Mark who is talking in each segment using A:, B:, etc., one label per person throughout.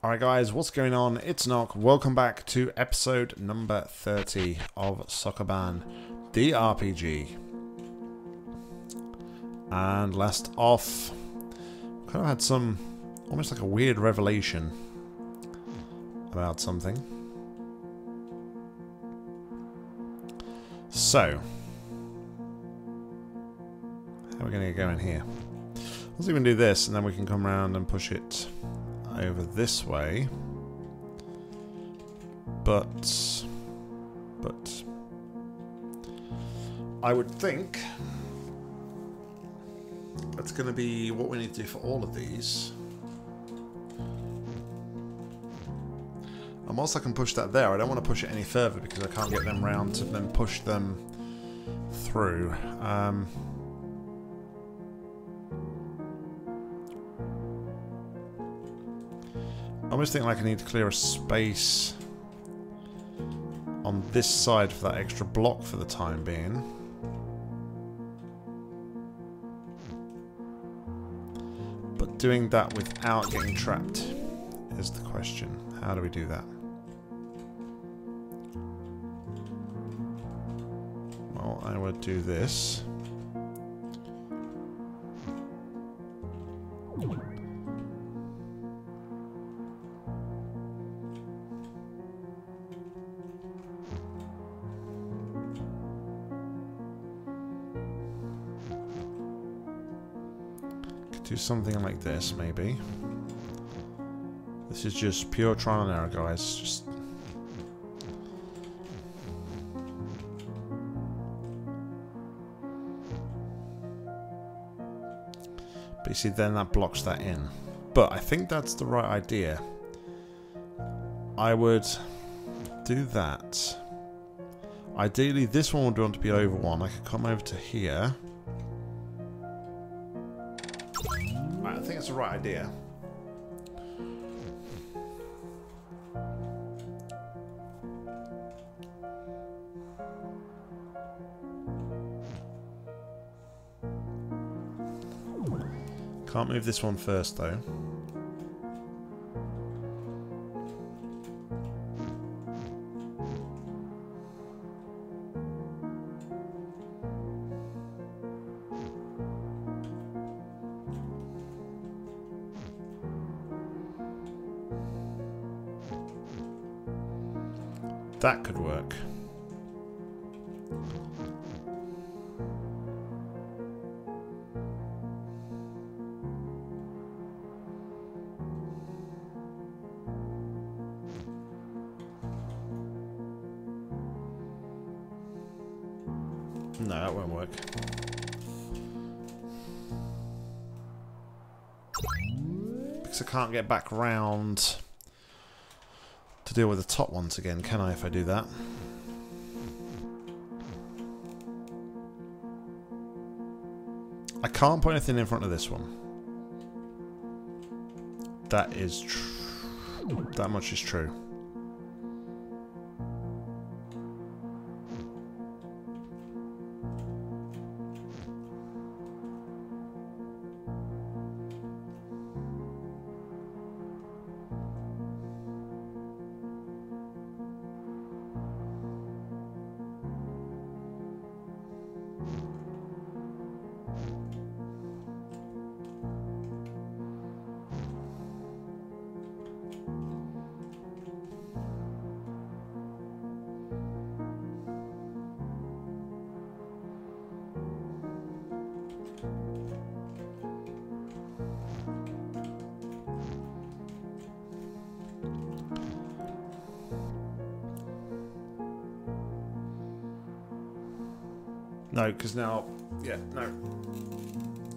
A: Alright guys, what's going on? It's Nock. Welcome back to episode number 30 of Sokoban, the RPG. And last off, kind of had some, almost like a weird revelation about something. So, how are we going to go in here? Let's even do this and then we can come around and push it over this way. But, but, I would think that's going to be what we need to do for all of these. And whilst I can push that there, I don't want to push it any further because I can't get them round to then push them through. Um, I almost think like I need to clear a space on this side for that extra block for the time being. But doing that without getting trapped is the question. How do we do that? Well, I would do this. Do something like this, maybe. This is just pure trial and error, guys. Just But you see, then that blocks that in. But I think that's the right idea. I would do that. Ideally, this one would want to be over one. I could come over to here. Right, idea. Can't move this one first, though. That could work. No, that won't work. Because I can't get back round to deal with the top ones again, can I, if I do that? I can't put anything in front of this one. That is true. That much is true. No, because now, yeah, no.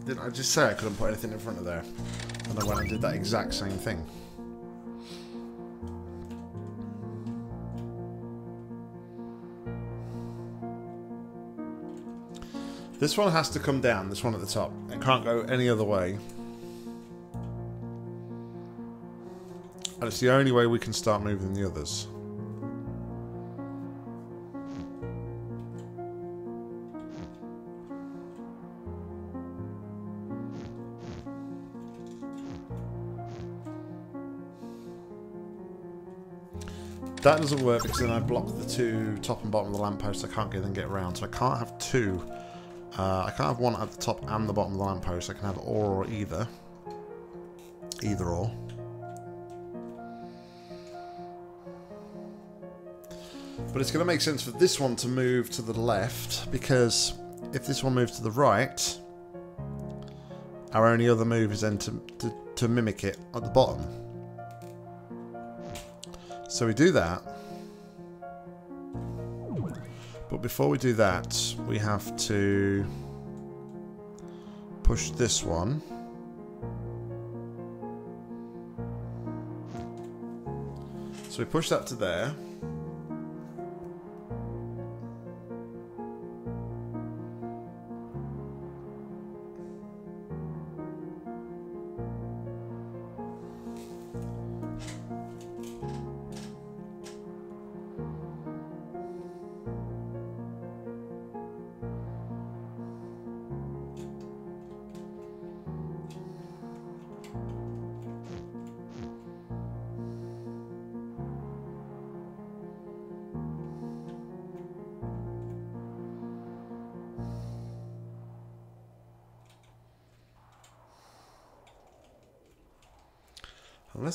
A: Didn't I just say I couldn't put anything in front of there? And I went and did that exact same thing. This one has to come down, this one at the top. It can't go any other way. And it's the only way we can start moving the others. That doesn't work because then I block the two top and bottom of the lamppost. I can't get then get around. So I can't have two. Uh, I can't have one at the top and the bottom of the lamppost. I can have or or either. Either or. But it's going to make sense for this one to move to the left because if this one moves to the right, our only other move is then to, to, to mimic it at the bottom. So we do that. But before we do that, we have to push this one. So we push that to there.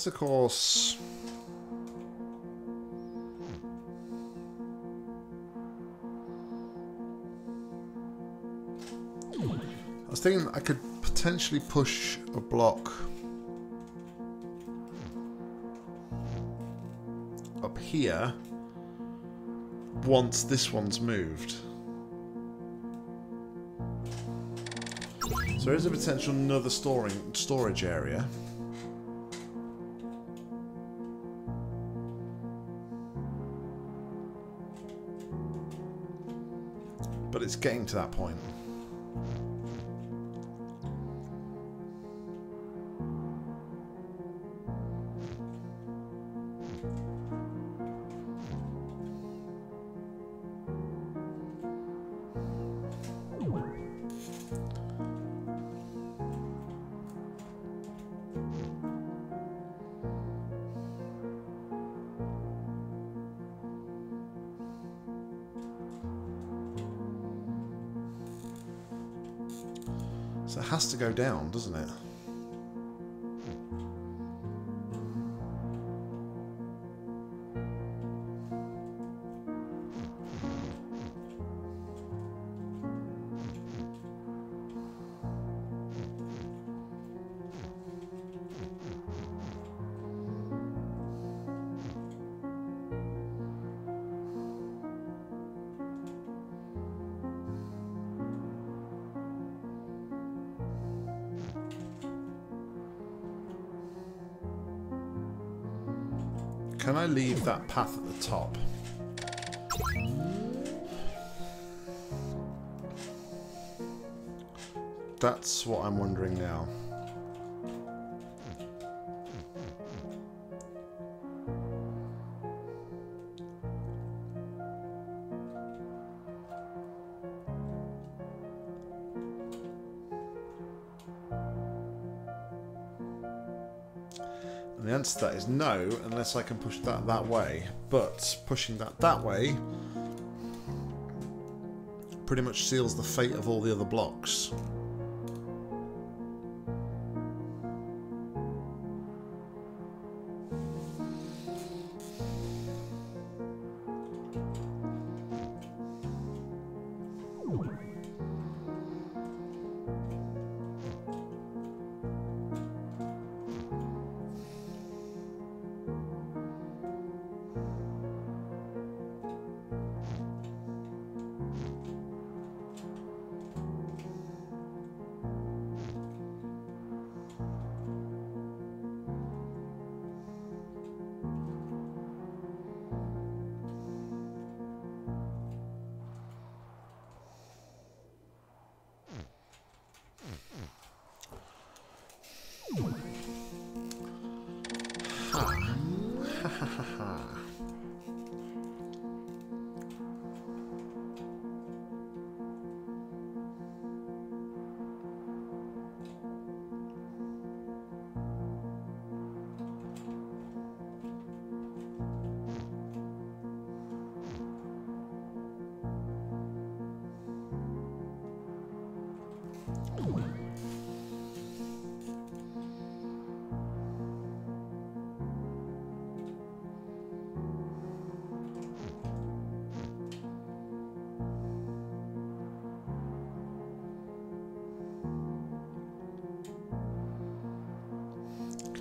A: Of course... I was thinking I could potentially push a block up here once this one's moved. So there is a potential another storing storage area. Getting to that point. So it has to go down, doesn't it? Can I leave that path at the top? That's what I'm wondering now. Answer to that is no, unless I can push that that way. But pushing that that way pretty much seals the fate of all the other blocks.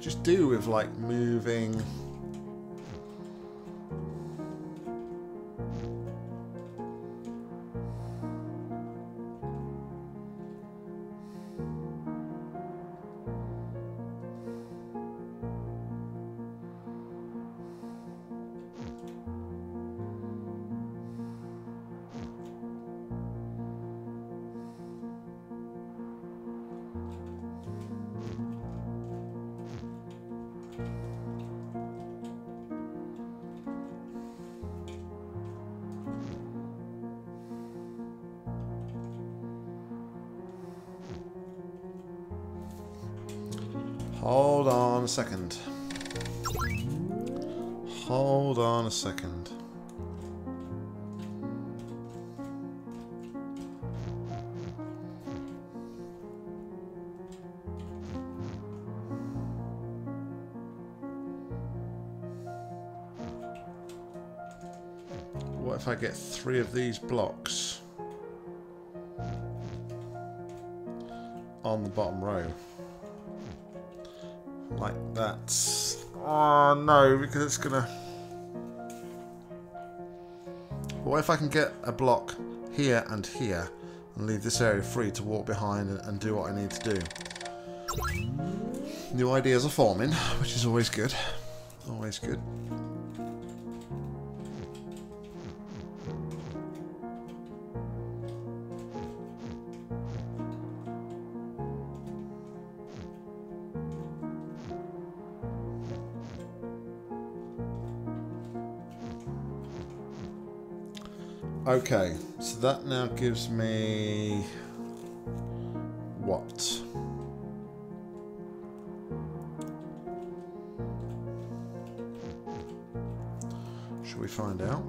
A: Just do with like moving a second. Hold on a second. What if I get three of these blocks on the bottom row? Like that. Oh no, because it's gonna... What if I can get a block here and here and leave this area free to walk behind and, and do what I need to do? New ideas are forming, which is always good. Always good. Okay, so that now gives me what? Should we find out?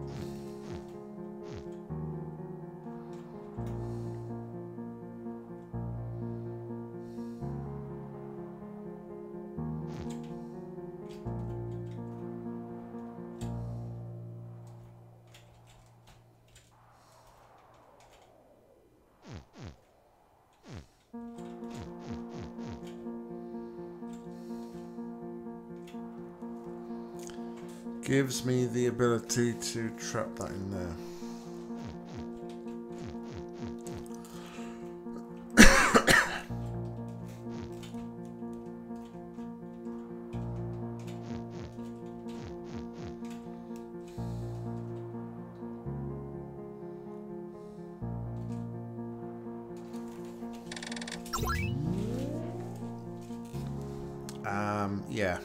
A: Gives me the ability to trap that in there. Um, yeah.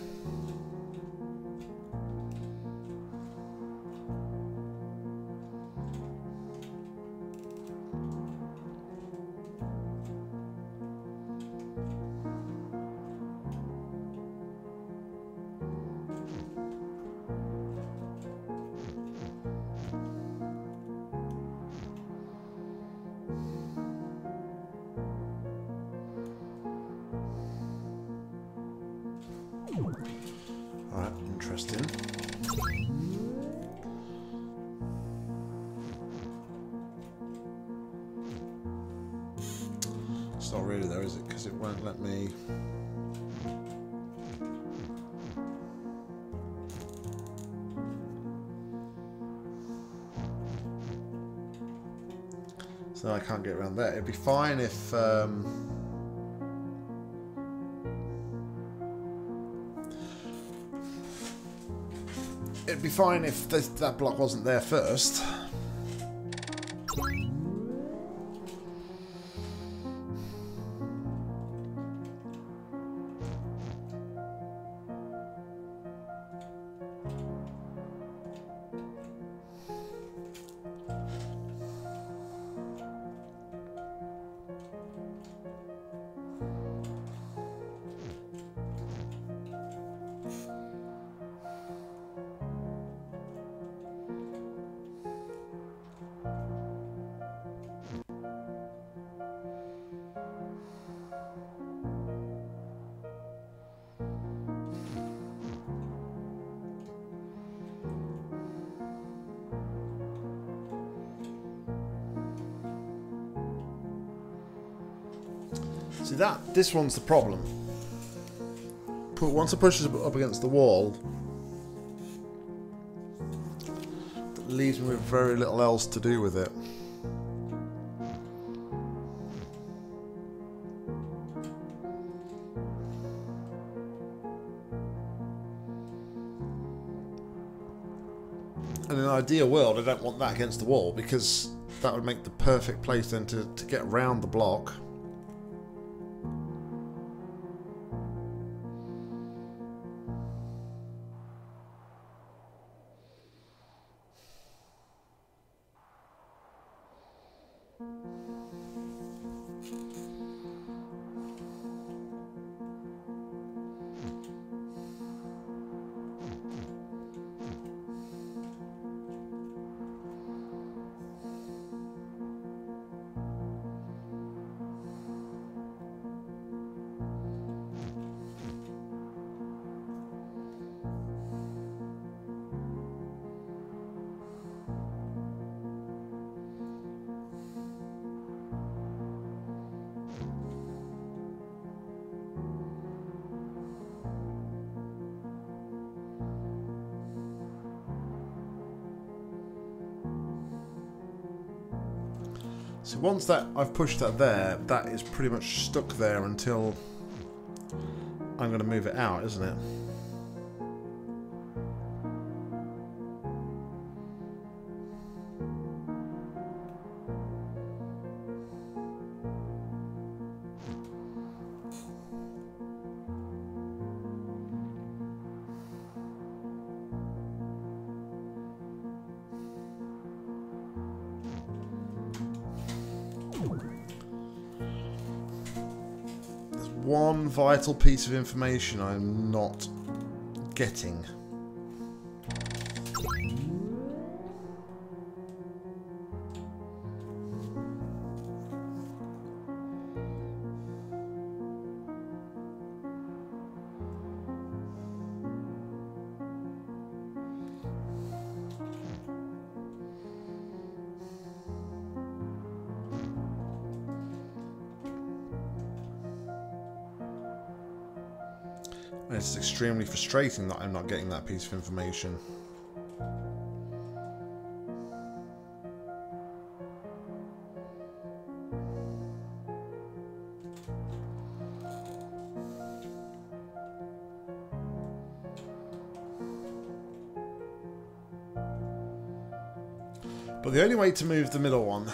A: Interesting. It's not really though, is it? Because it won't let me... So I can't get around that. It'd be fine if... Um, fine if this, that block wasn't there first. See that, this one's the problem. put once I push this up against the wall, it leaves me with very little else to do with it. And in an ideal world, I don't want that against the wall because that would make the perfect place then to, to get around the block. So once that I've pushed that there, that is pretty much stuck there until I'm going to move it out, isn't it? One vital piece of information I'm not getting. Extremely frustrating that I'm not getting that piece of information. But the only way to move the middle one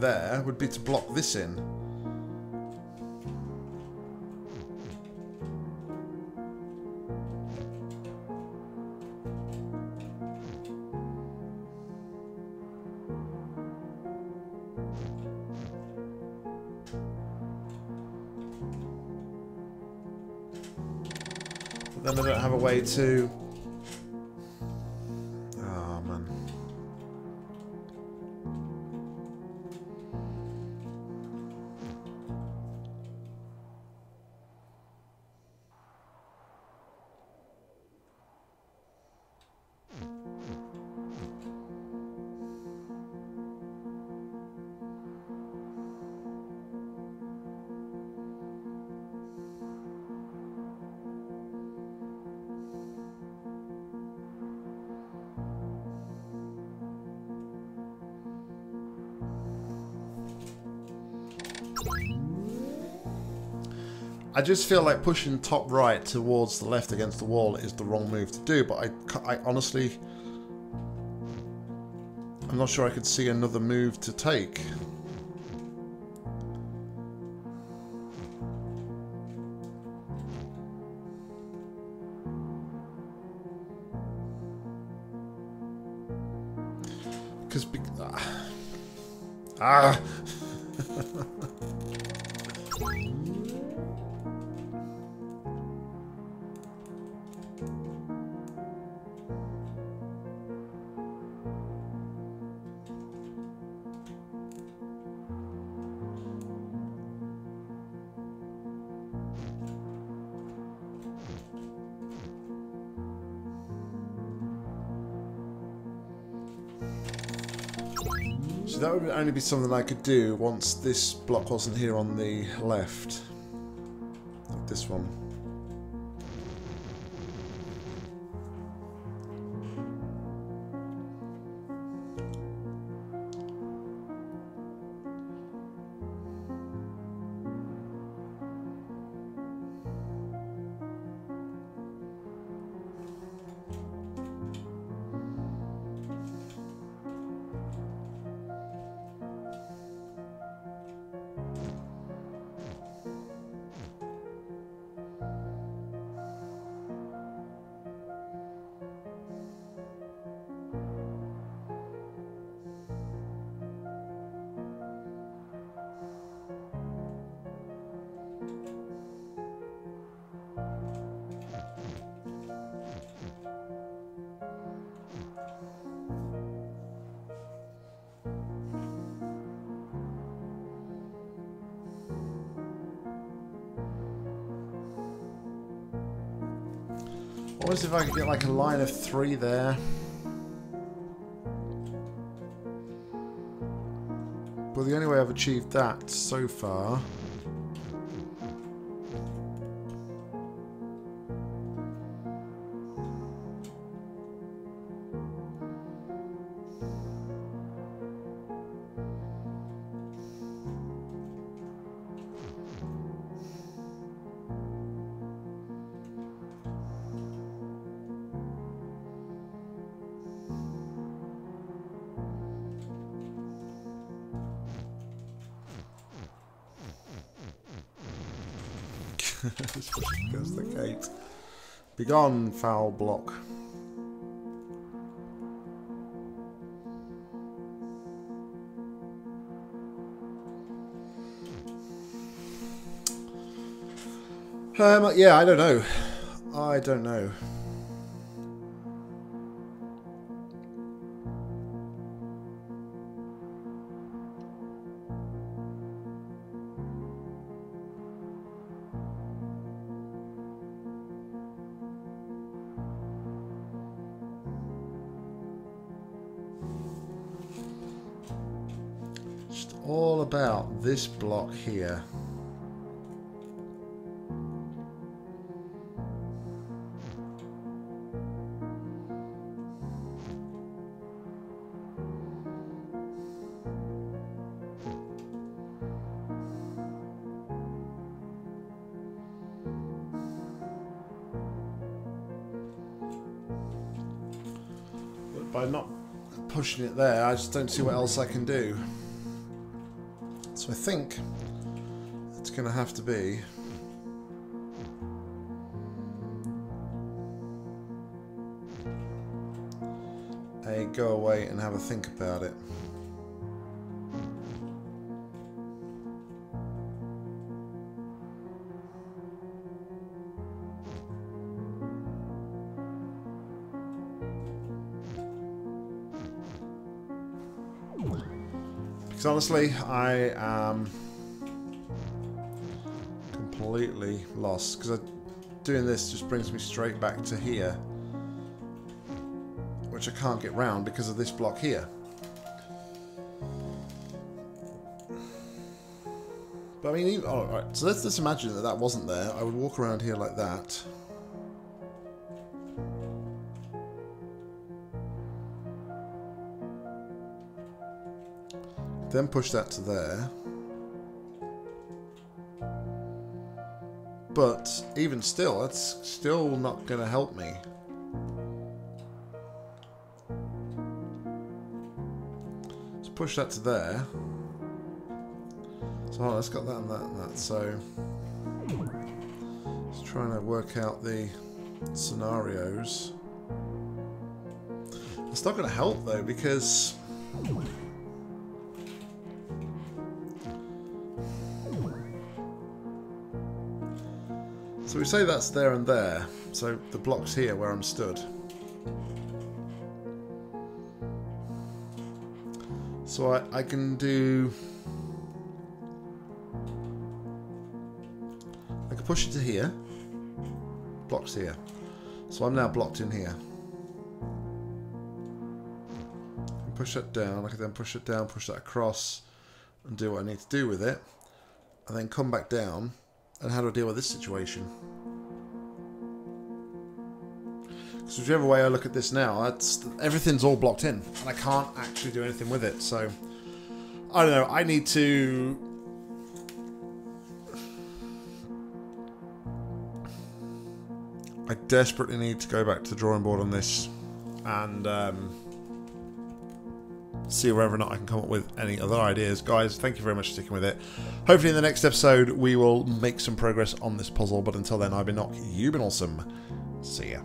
A: there would be to block this in. Then I don't have a way to I just feel like pushing top right towards the left against the wall is the wrong move to do, but I, I honestly... I'm not sure I could see another move to take. Because... Ah! ah. So that would only be something I could do once this block wasn't here on the left. Like this one. What if I could get like a line of three there? Well, the only way I've achieved that so far goes the gate. Begone, foul block. Um, yeah, I don't know. I don't know. All about this block here. By not pushing it there, I just don't see what else I can do. So I think it's going to have to be a go away and have a think about it. Because honestly, I am completely lost. Because doing this just brings me straight back to here. Which I can't get round because of this block here. But I mean, even, oh, right, so let's just imagine that that wasn't there. I would walk around here like that. Then push that to there. But even still, that's still not going to help me. Let's push that to there. So oh, on, let's got that and that and that. So just trying to work out the scenarios. It's not going to help though because So we say that's there and there. So the block's here where I'm stood. So I, I can do... I can push it to here. Block's here. So I'm now blocked in here. push that down. I can then push it down, push that across, and do what I need to do with it. And then come back down. And how do I deal with this situation? Because whichever way I look at this now, that's everything's all blocked in, and I can't actually do anything with it. So I don't know. I need to. I desperately need to go back to the drawing board on this and um, see whether or not I can come up with any other ideas. Guys, thank you very much for sticking with it. Hopefully, in the next episode, we will make some progress on this puzzle. But until then, I've been Nock, you've been awesome. See ya.